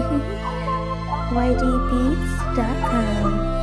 ydbeats.com.